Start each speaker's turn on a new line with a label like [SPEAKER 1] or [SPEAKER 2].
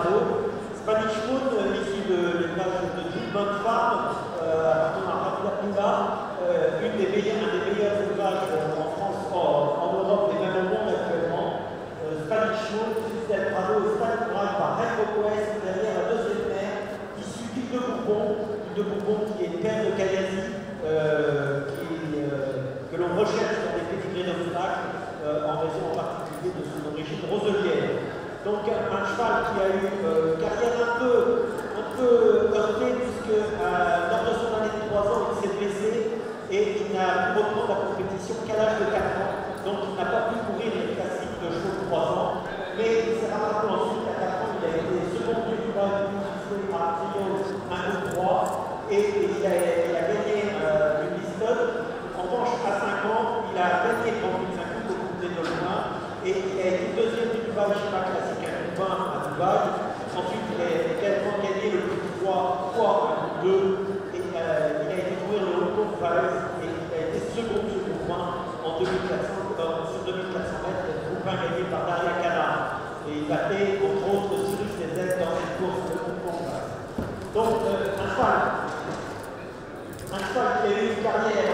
[SPEAKER 1] Spanish Moon, euh, issu de l'élevage de Gilbert Farm, euh, appartenant à Rapida euh, une des meilleures, un des meilleurs élevages en France, en, en Europe et même au monde actuellement. Euh, Spanish Moon, fils d'Elprado, est stade par Renko Quest, derrière deuxième mère, issue d'Hugues de Bourbon, Hugues de Bourbon qui est père de euh, euh, que l'on recherche dans des pédigrés d'obstacles, euh, en raison en particulier de son origine roselière. Donc qui a eu euh, une carrière un peu, un peu euh, heurtée, puisque euh, lors de son année de 3 ans, il s'est blessé et il n'a pu reprendre la compétition qu'à l'âge de 4 ans. Donc il n'a pas pu courir les classiques de chevaux de 3 ans, mais il s'est rattrapé ensuite à 4 ans. Il a été second du Grand Prix à Rio 1 ou 3 et il a, il a gagné euh, une liste. En revanche, à 5 ans, il a gagné le Grand de 5 ans au groupe des 9 et il a été deuxième du Grand Prix 20 à Dubaï. Ensuite, il a également gagné le prix 3 fois à 2. Et euh, il a été trouvé le London Prize et il a été second sur le point en 2400, euh, sur 2400 mètres. Le groupe gagné par Daria Kana. Et il battait entre autres Cyrus Lézette dans cette course de London Prize. Donc, euh, un cheval. Un cheval qui a eu une carrière